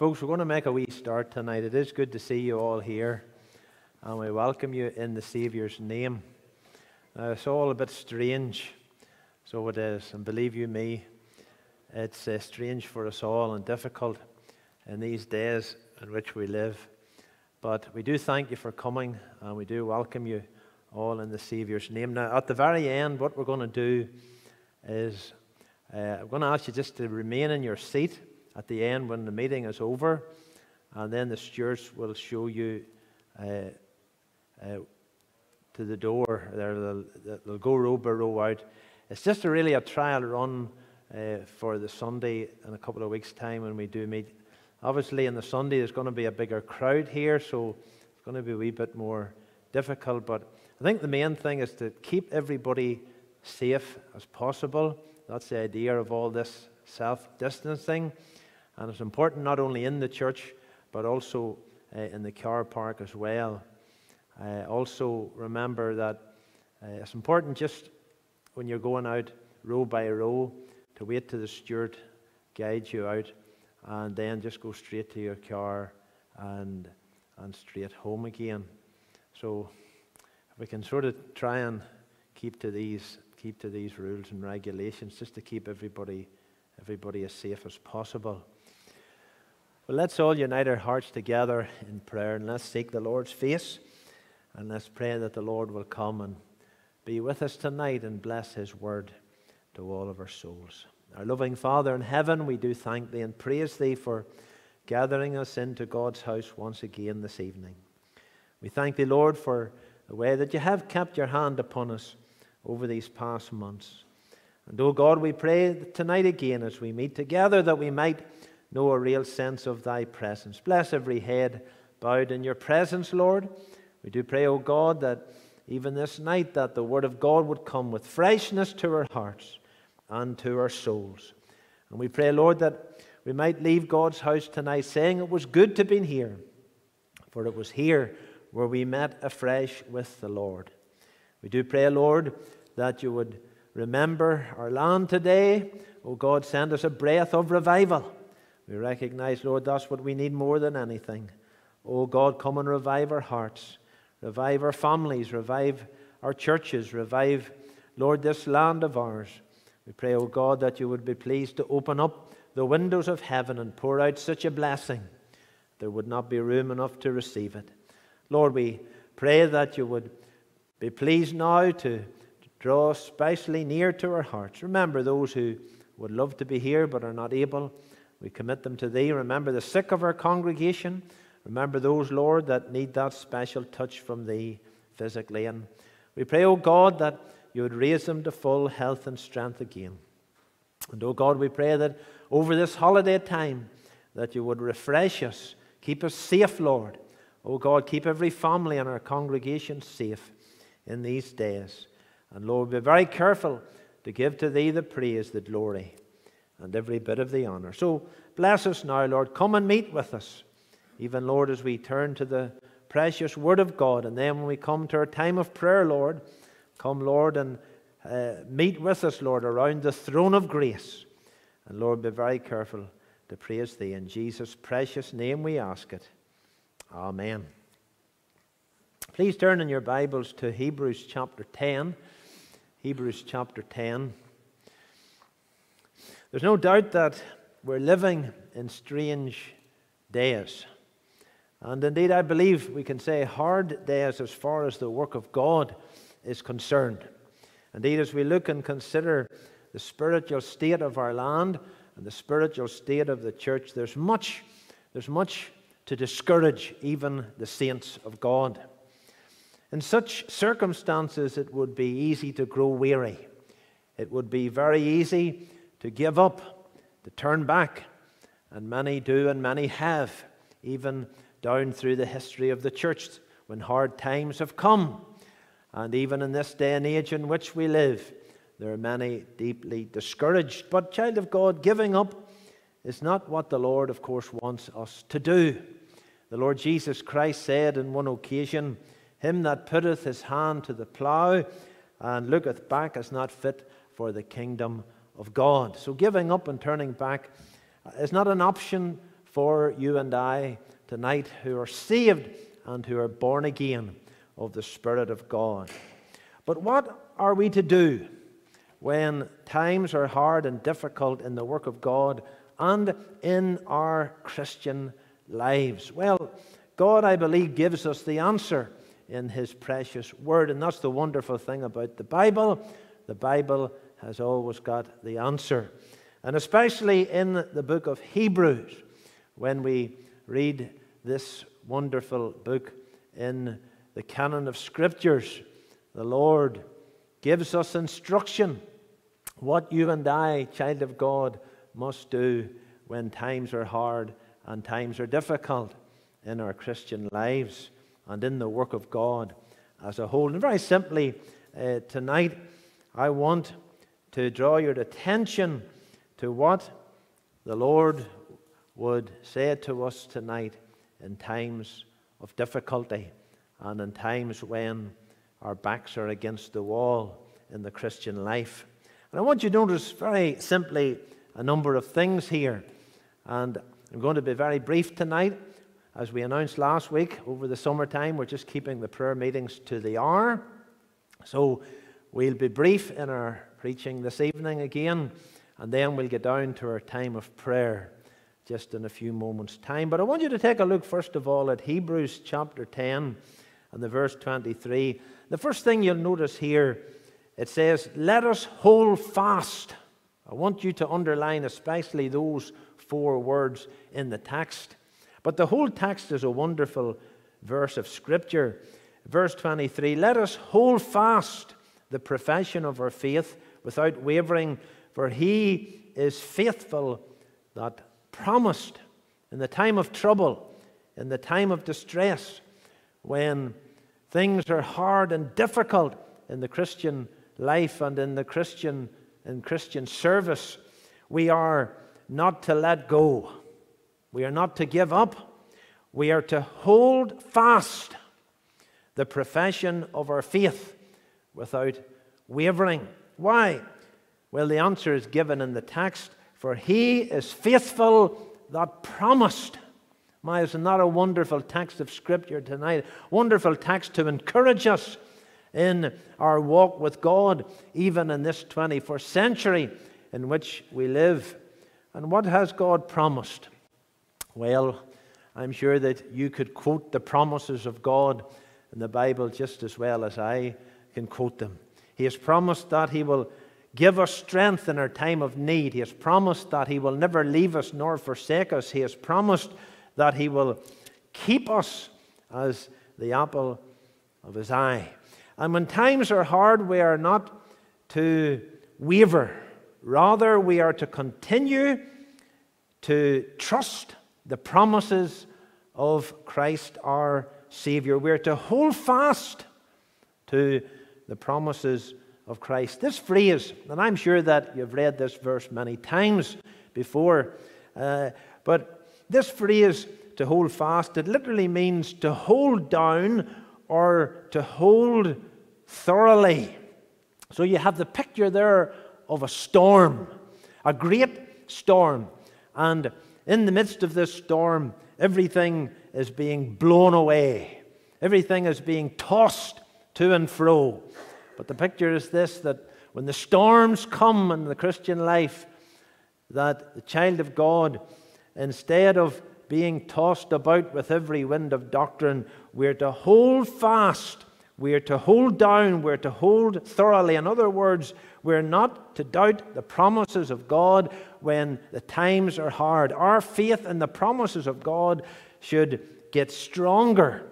Folks, we're going to make a wee start tonight. It is good to see you all here, and we welcome you in the Saviour's name. Now, it's all a bit strange, so it is, and believe you me, it's uh, strange for us all and difficult in these days in which we live. But we do thank you for coming, and we do welcome you all in the Saviour's name. Now, at the very end, what we're going to do is uh, I'm going to ask you just to remain in your seat at the end when the meeting is over, and then the stewards will show you uh, uh, to the door. They'll, they'll, go row by row out. It's just a really a trial run uh, for the Sunday in a couple of weeks' time when we do meet. Obviously, on the Sunday, there's going to be a bigger crowd here, so it's going to be a wee bit more difficult. But I think the main thing is to keep everybody safe as possible. That's the idea of all this self distancing. And it's important not only in the church, but also uh, in the car park as well. Uh, also, remember that uh, it's important just when you're going out row by row to wait till the steward guides you out and then just go straight to your car and, and straight home again. So, we can sort of try and keep to these, keep to these rules and regulations just to keep everybody, everybody as safe as possible. Well, let's all unite our hearts together in prayer and let's seek the Lord's face and let's pray that the Lord will come and be with us tonight and bless His word to all of our souls. Our loving Father in heaven, we do thank Thee and praise Thee for gathering us into God's house once again this evening. We thank Thee, Lord, for the way that You have kept Your hand upon us over these past months. And, oh God, we pray tonight again as we meet together that we might know a real sense of thy presence. Bless every head bowed in your presence, Lord. We do pray, O God, that even this night that the word of God would come with freshness to our hearts and to our souls. And we pray, Lord, that we might leave God's house tonight saying it was good to be here, for it was here where we met afresh with the Lord. We do pray, Lord, that you would remember our land today. O God, send us a breath of revival. We recognize, Lord, that's what we need more than anything. Oh God, come and revive our hearts, revive our families, revive our churches, revive, Lord, this land of ours. We pray, oh God, that you would be pleased to open up the windows of heaven and pour out such a blessing. There would not be room enough to receive it. Lord, we pray that you would be pleased now to draw especially near to our hearts. Remember those who would love to be here but are not able. We commit them to Thee. Remember the sick of our congregation. Remember those, Lord, that need that special touch from Thee physically. And we pray, O God, that you would raise them to full health and strength again. And, O God, we pray that over this holiday time, that you would refresh us, keep us safe, Lord. O oh God, keep every family in our congregation safe in these days. And Lord, be very careful to give to Thee the praise, the glory and every bit of the honor. So bless us now, Lord. Come and meet with us. Even, Lord, as we turn to the precious Word of God. And then when we come to our time of prayer, Lord, come, Lord, and uh, meet with us, Lord, around the throne of grace. And, Lord, be very careful to praise Thee. In Jesus' precious name we ask it. Amen. Please turn in your Bibles to Hebrews chapter 10. Hebrews chapter 10. There's no doubt that we're living in strange days. And indeed, I believe we can say hard days as far as the work of God is concerned. Indeed, as we look and consider the spiritual state of our land and the spiritual state of the church, there's much, there's much to discourage even the saints of God. In such circumstances, it would be easy to grow weary. It would be very easy to give up, to turn back. And many do, and many have, even down through the history of the church when hard times have come. And even in this day and age in which we live, there are many deeply discouraged. But, child of God, giving up is not what the Lord, of course, wants us to do. The Lord Jesus Christ said in one occasion, Him that putteth his hand to the plough and looketh back is not fit for the kingdom of God. So giving up and turning back uh, is not an option for you and I tonight who are saved and who are born again of the Spirit of God. But what are we to do when times are hard and difficult in the work of God and in our Christian lives? Well, God, I believe, gives us the answer in His precious Word. And that's the wonderful thing about the Bible. The Bible has always got the answer. And especially in the book of Hebrews, when we read this wonderful book in the canon of Scriptures, the Lord gives us instruction what you and I, child of God, must do when times are hard and times are difficult in our Christian lives and in the work of God as a whole. And very simply, uh, tonight, I want to draw your attention to what the Lord would say to us tonight in times of difficulty and in times when our backs are against the wall in the Christian life. And I want you to notice very simply a number of things here. And I'm going to be very brief tonight. As we announced last week, over the summertime, we're just keeping the prayer meetings to the hour. So we'll be brief in our preaching this evening again, and then we'll get down to our time of prayer just in a few moments' time. But I want you to take a look, first of all, at Hebrews chapter 10 and the verse 23. The first thing you'll notice here, it says, Let us hold fast. I want you to underline especially those four words in the text. But the whole text is a wonderful verse of Scripture. Verse 23 Let us hold fast the profession of our faith without wavering, for he is faithful that promised in the time of trouble, in the time of distress, when things are hard and difficult in the Christian life and in the Christian in Christian service, we are not to let go. We are not to give up. We are to hold fast the profession of our faith without wavering. Why? Well, the answer is given in the text for he is faithful that promised. My, isn't that a wonderful text of Scripture tonight? Wonderful text to encourage us in our walk with God, even in this 21st century in which we live. And what has God promised? Well, I'm sure that you could quote the promises of God in the Bible just as well as I can quote them. He has promised that He will give us strength in our time of need. He has promised that He will never leave us nor forsake us. He has promised that He will keep us as the apple of His eye. And when times are hard, we are not to waver. Rather, we are to continue to trust the promises of Christ our Savior. We're to hold fast to the promises of Christ. This phrase, and I'm sure that you've read this verse many times before, uh, but this phrase, to hold fast, it literally means to hold down or to hold thoroughly. So you have the picture there of a storm, a great storm. And in the midst of this storm, everything is being blown away, everything is being tossed to and fro. But the picture is this that when the storms come in the Christian life, that the child of God, instead of being tossed about with every wind of doctrine, we're to hold fast, we're to hold down, we're to hold thoroughly. In other words, we're not to doubt the promises of God when the times are hard. Our faith in the promises of God should get stronger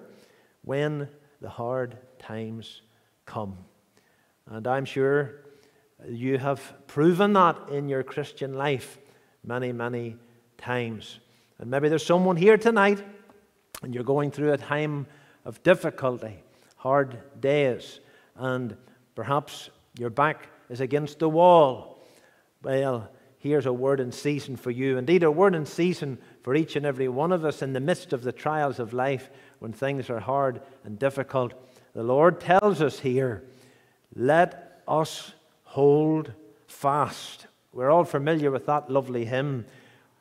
when the hard times come. And I'm sure you have proven that in your Christian life many, many times. And maybe there's someone here tonight and you're going through a time of difficulty, hard days, and perhaps your back is against the wall. Well, here's a word in season for you. Indeed, a word in season for each and every one of us in the midst of the trials of life when things are hard and difficult. The Lord tells us here let us hold fast. We're all familiar with that lovely hymn.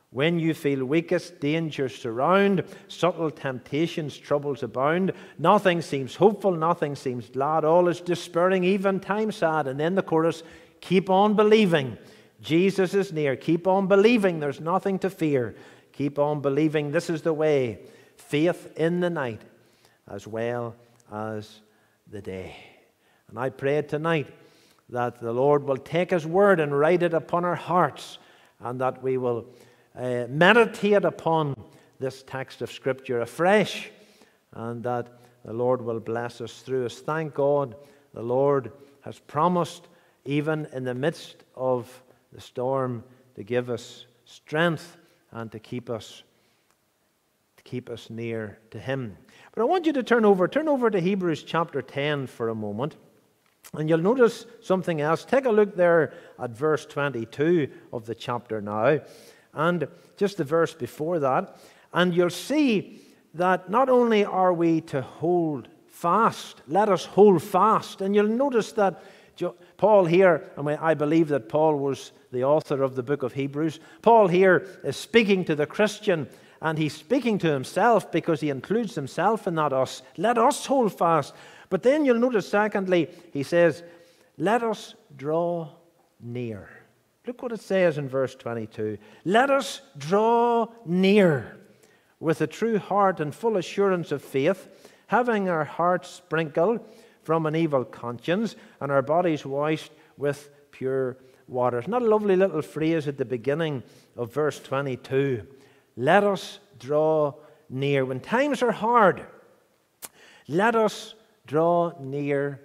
When you feel weakest, dangers surround, subtle temptations, troubles abound. Nothing seems hopeful, nothing seems glad, all is despairing, even time sad. And then the chorus keep on believing. Jesus is near. Keep on believing. There's nothing to fear. Keep on believing. This is the way. Faith in the night as well as the day. And I pray tonight that the Lord will take His word and write it upon our hearts, and that we will uh, meditate upon this text of Scripture afresh, and that the Lord will bless us through us. Thank God the Lord has promised, even in the midst of the storm, to give us strength and to keep us to keep us near to Him. But I want you to turn over, turn over to Hebrews chapter 10 for a moment. And you'll notice something else. Take a look there at verse 22 of the chapter now, and just the verse before that. And you'll see that not only are we to hold fast, let us hold fast. And you'll notice that Paul here, I mean, I believe that Paul was the author of the book of Hebrews. Paul here is speaking to the Christian, and he's speaking to himself because he includes himself in that us. Let us hold fast. But then you'll notice, secondly, he says, Let us draw near. Look what it says in verse 22. Let us draw near with a true heart and full assurance of faith, having our hearts sprinkled from an evil conscience and our bodies washed with pure water. Isn't that a lovely little phrase at the beginning of verse 22? Let us draw near. When times are hard, let us draw near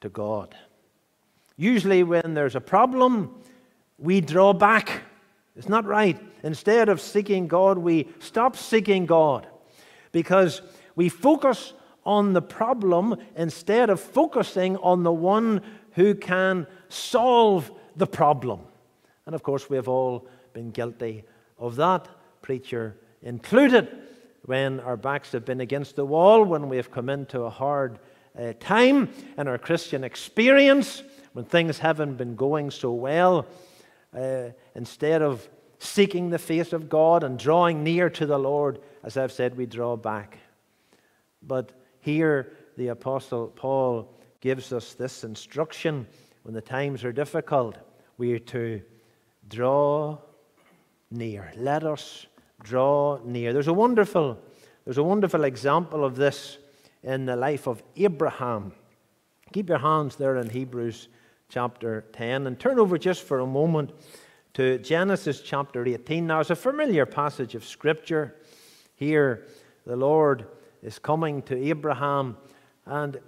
to God. Usually, when there's a problem, we draw back. It's not right. Instead of seeking God, we stop seeking God because we focus on the problem instead of focusing on the one who can solve the problem. And of course, we have all been guilty of that, preacher included when our backs have been against the wall, when we have come into a hard uh, time in our Christian experience, when things haven't been going so well, uh, instead of seeking the face of God and drawing near to the Lord, as I've said, we draw back. But here, the Apostle Paul gives us this instruction when the times are difficult. We are to draw near. Let us draw near. There's a wonderful, there's a wonderful example of this in the life of Abraham. Keep your hands there in Hebrews chapter 10 and turn over just for a moment to Genesis chapter 18. Now, it's a familiar passage of Scripture. Here, the Lord is coming to Abraham and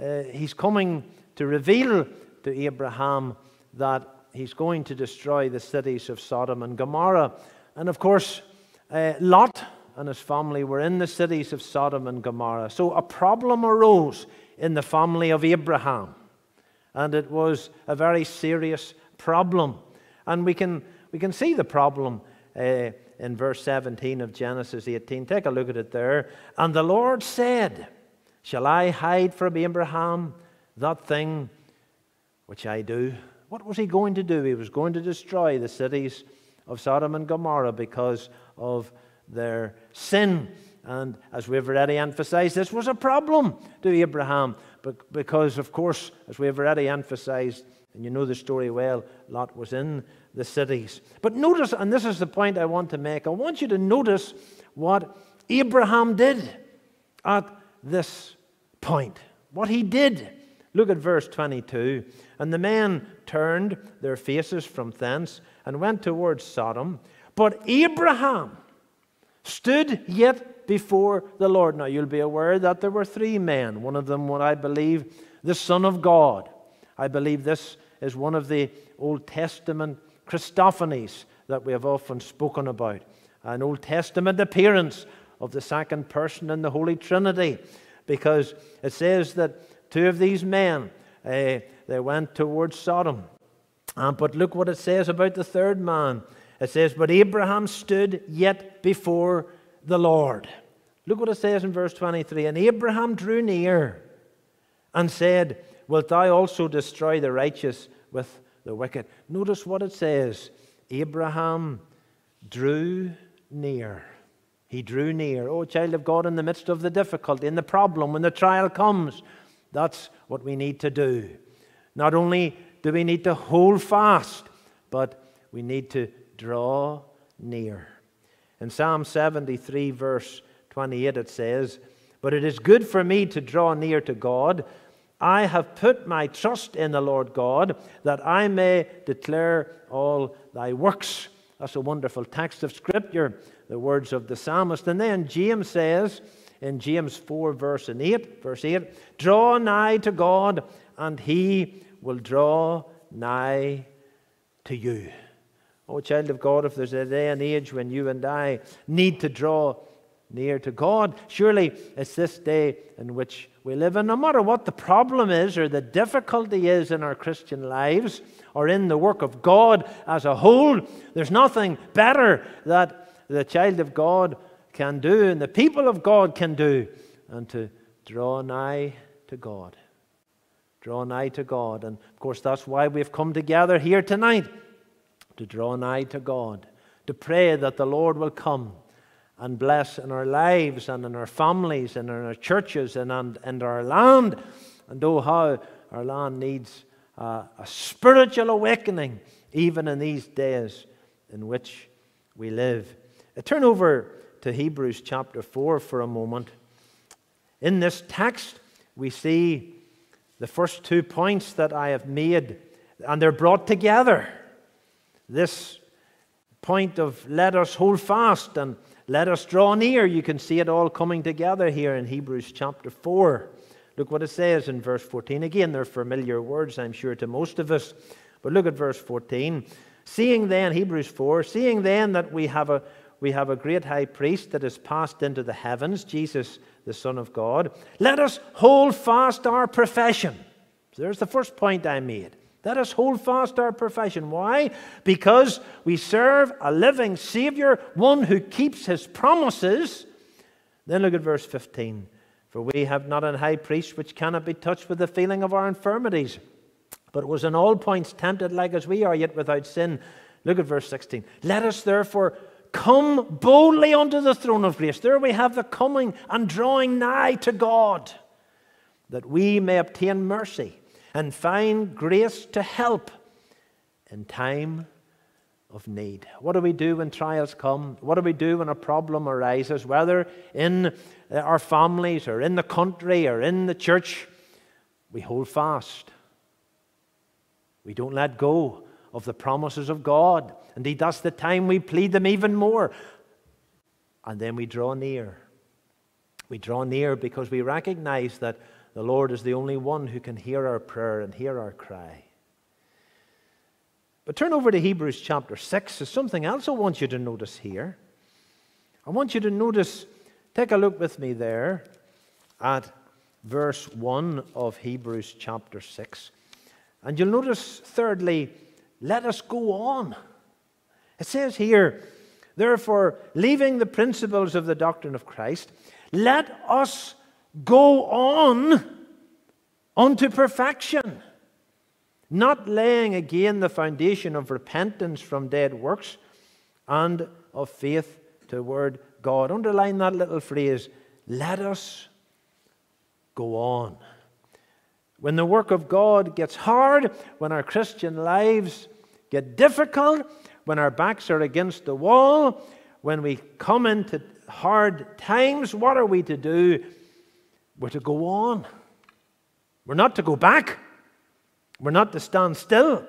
uh, he's coming to reveal to Abraham that he's going to destroy the cities of Sodom and Gomorrah. And of course, uh, Lot and his family were in the cities of Sodom and Gomorrah. So a problem arose in the family of Abraham. And it was a very serious problem. And we can, we can see the problem uh, in verse 17 of Genesis 18. Take a look at it there. And the Lord said, Shall I hide from Abraham that thing which I do? What was he going to do? He was going to destroy the cities of Sodom and Gomorrah because of their sin. And as we've already emphasized, this was a problem to Abraham because, of course, as we've already emphasized, and you know the story well, Lot was in the cities. But notice, and this is the point I want to make, I want you to notice what Abraham did at this point. What he did. Look at verse 22. And the men turned their faces from thence and went towards Sodom. But Abraham stood yet before the Lord. Now, you'll be aware that there were three men. One of them, what I believe, the Son of God. I believe this is one of the Old Testament Christophanies that we have often spoken about. An Old Testament appearance of the second person in the Holy Trinity. Because it says that two of these men, uh, they went towards Sodom. Uh, but look what it says about the third man. It says, But Abraham stood yet before the Lord. Look what it says in verse 23. And Abraham drew near and said, Wilt thou also destroy the righteous with the wicked? Notice what it says. Abraham drew near. He drew near. Oh, child of God, in the midst of the difficulty, in the problem, when the trial comes, that's what we need to do. Not only do we need to hold fast, but we need to draw near. In Psalm 73, verse 28, it says, But it is good for me to draw near to God. I have put my trust in the Lord God, that I may declare all thy works. That's a wonderful text of Scripture, the words of the psalmist. And then James says in James 4, verse 8, verse 8, Draw nigh to God, and he will draw nigh to you. Oh, child of God, if there's a day and age when you and I need to draw near to God, surely it's this day in which we live. And no matter what the problem is or the difficulty is in our Christian lives or in the work of God as a whole, there's nothing better that the child of God can do and the people of God can do and to draw nigh to God. Draw nigh to God. And of course, that's why we've come together here tonight to draw nigh to God, to pray that the Lord will come and bless in our lives and in our families and in our churches and in, in our land. And oh, how our land needs uh, a spiritual awakening even in these days in which we live. Uh, turn over to Hebrews chapter 4 for a moment. In this text, we see the first two points that I have made, and they're brought together. This point of let us hold fast and let us draw near. You can see it all coming together here in Hebrews chapter 4. Look what it says in verse 14. Again, they're familiar words, I'm sure, to most of us. But look at verse 14. Seeing then, Hebrews 4, seeing then that we have a we have a great high priest that has passed into the heavens, Jesus, the Son of God. Let us hold fast our profession. So there's the first point I made. Let us hold fast our profession. Why? Because we serve a living Savior, one who keeps his promises. Then look at verse 15. For we have not an high priest which cannot be touched with the feeling of our infirmities, but was in all points tempted like as we are, yet without sin. Look at verse 16. Let us therefore Come boldly unto the throne of grace. There we have the coming and drawing nigh to God, that we may obtain mercy and find grace to help in time of need. What do we do when trials come? What do we do when a problem arises, whether in uh, our families or in the country or in the church? We hold fast. We don't let go of the promises of God. Indeed, that's the time we plead them even more. And then we draw near. We draw near because we recognize that the Lord is the only one who can hear our prayer and hear our cry. But turn over to Hebrews chapter 6. There's something else I want you to notice here. I want you to notice, take a look with me there at verse 1 of Hebrews chapter 6. And you'll notice, thirdly, let us go on. It says here, therefore, leaving the principles of the doctrine of Christ, let us go on unto perfection, not laying again the foundation of repentance from dead works and of faith toward God. Underline that little phrase, let us go on. When the work of God gets hard, when our Christian lives get difficult, when our backs are against the wall, when we come into hard times, what are we to do? We're to go on. We're not to go back. We're not to stand still.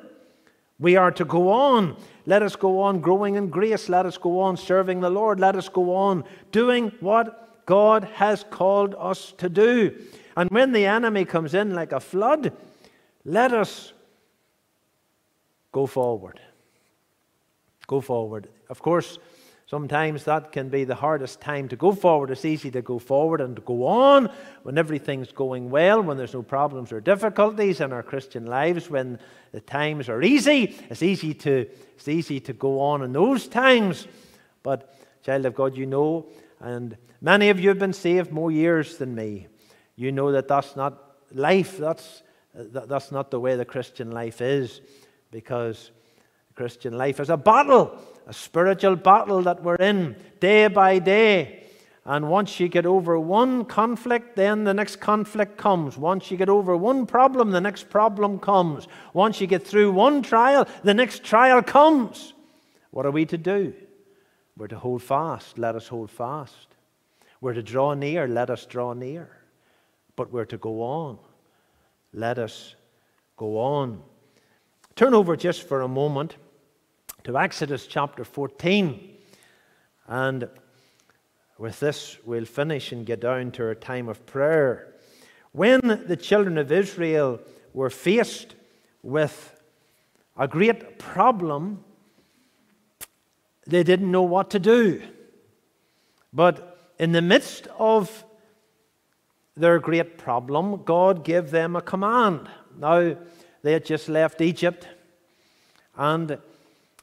We are to go on. Let us go on growing in grace. Let us go on serving the Lord. Let us go on doing what God has called us to do. And when the enemy comes in like a flood, let us Go forward. Go forward. Of course, sometimes that can be the hardest time to go forward. It's easy to go forward and to go on when everything's going well, when there's no problems or difficulties in our Christian lives, when the times are easy. It's easy to, it's easy to go on in those times. But, child of God, you know, and many of you have been saved more years than me. You know that that's not life. That's, that's not the way the Christian life is because the Christian life is a battle, a spiritual battle that we're in day by day. And once you get over one conflict, then the next conflict comes. Once you get over one problem, the next problem comes. Once you get through one trial, the next trial comes. What are we to do? We're to hold fast. Let us hold fast. We're to draw near. Let us draw near. But we're to go on. Let us go on. Turn over just for a moment to Exodus chapter 14. And with this, we'll finish and get down to our time of prayer. When the children of Israel were faced with a great problem, they didn't know what to do. But in the midst of their great problem, God gave them a command. Now, they had just left Egypt, and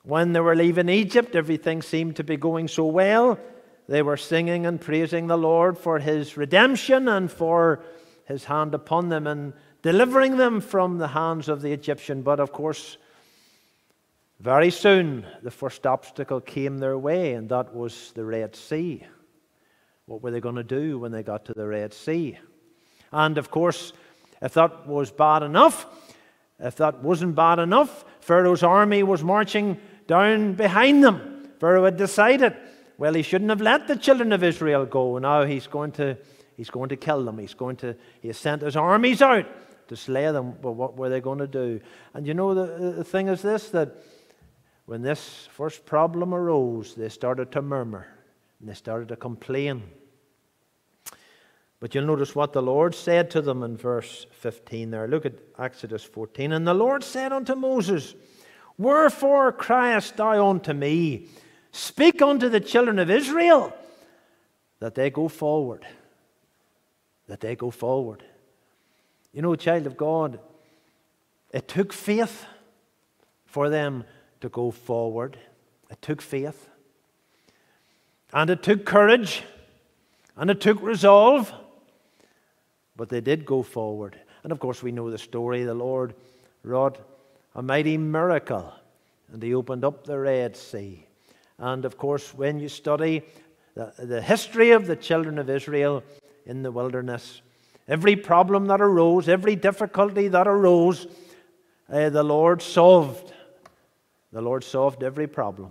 when they were leaving Egypt, everything seemed to be going so well. They were singing and praising the Lord for his redemption and for his hand upon them and delivering them from the hands of the Egyptian. But of course, very soon the first obstacle came their way, and that was the Red Sea. What were they going to do when they got to the Red Sea? And of course, if that was bad enough, if that wasn't bad enough, Pharaoh's army was marching down behind them. Pharaoh had decided well, he shouldn't have let the children of Israel go. Now he's going to, he's going to kill them. He's going to, he has sent his armies out to slay them. But what were they going to do? And you know, the, the thing is this that when this first problem arose, they started to murmur and they started to complain. But you'll notice what the Lord said to them in verse 15 there. Look at Exodus 14. And the Lord said unto Moses, Wherefore criest thou unto me? Speak unto the children of Israel that they go forward. That they go forward. You know, child of God, it took faith for them to go forward. It took faith. And it took courage. And it took resolve. But they did go forward. And of course, we know the story. The Lord wrought a mighty miracle, and He opened up the Red Sea. And of course, when you study the, the history of the children of Israel in the wilderness, every problem that arose, every difficulty that arose, uh, the Lord solved. The Lord solved every problem.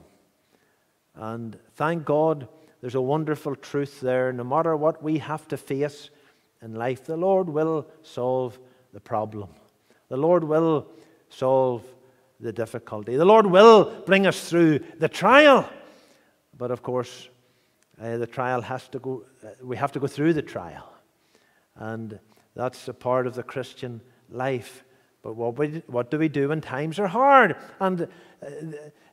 And thank God there's a wonderful truth there. No matter what we have to face in life, the Lord will solve the problem. The Lord will solve the difficulty. The Lord will bring us through the trial. But of course, uh, the trial has to go, uh, we have to go through the trial. And that's a part of the Christian life. But what, we, what do we do when times are hard? And uh,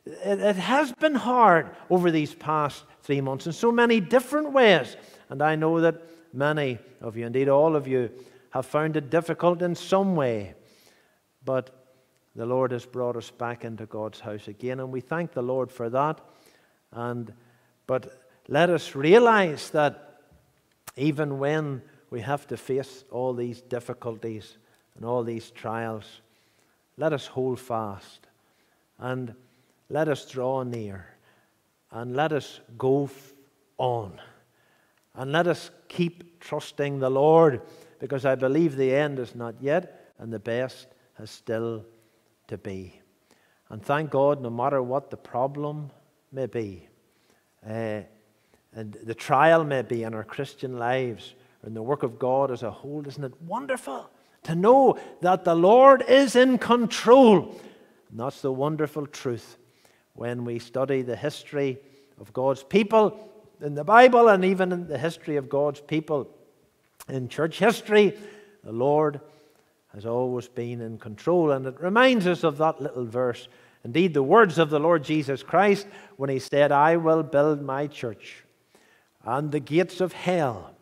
it, it has been hard over these past three months in so many different ways. And I know that many of you, indeed all of you, have found it difficult in some way. But the Lord has brought us back into God's house again, and we thank the Lord for that. And, but let us realize that even when we have to face all these difficulties and all these trials, let us hold fast and let us draw near and let us go on and let us keep trusting the Lord because I believe the end is not yet and the best has still to be. And thank God, no matter what the problem may be, uh, and the trial may be in our Christian lives or in the work of God as a whole, isn't it wonderful to know that the Lord is in control? And that's the wonderful truth when we study the history of God's people in the Bible and even in the history of God's people in church history. The Lord has always been in control. And it reminds us of that little verse Indeed, the words of the Lord Jesus Christ when he said, I will build my church, and the gates of hell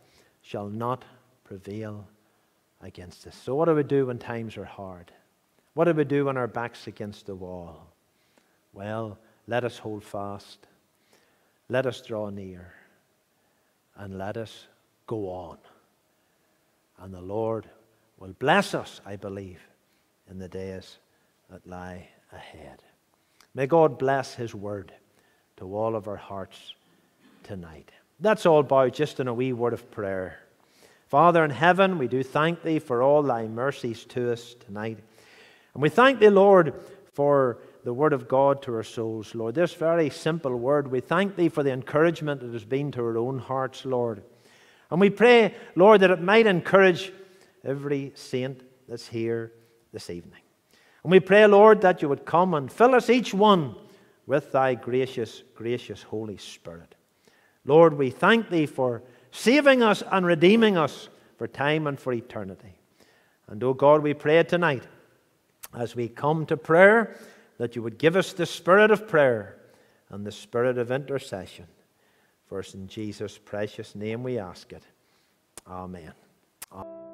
shall not prevail against us. So, what do we do when times are hard? What do we do when our back's against the wall? Well, let us hold fast, let us draw near, and let us go on. And the Lord will bless us, I believe, in the days that lie ahead. May God bless His word to all of our hearts tonight. That's all about just in a wee word of prayer. Father in heaven, we do thank Thee for all Thy mercies to us tonight. And we thank Thee, Lord, for the word of God to our souls, Lord. This very simple word, we thank Thee for the encouragement it has been to our own hearts, Lord. And we pray, Lord, that it might encourage every saint that's here this evening. And we pray, Lord, that you would come and fill us each one with thy gracious, gracious Holy Spirit. Lord, we thank thee for saving us and redeeming us for time and for eternity. And, oh God, we pray tonight as we come to prayer that you would give us the spirit of prayer and the spirit of intercession. For in Jesus' precious name we ask it. Amen. Amen.